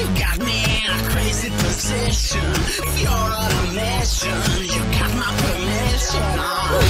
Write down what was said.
You got me in a crazy position. You're on a mission. You got my permission.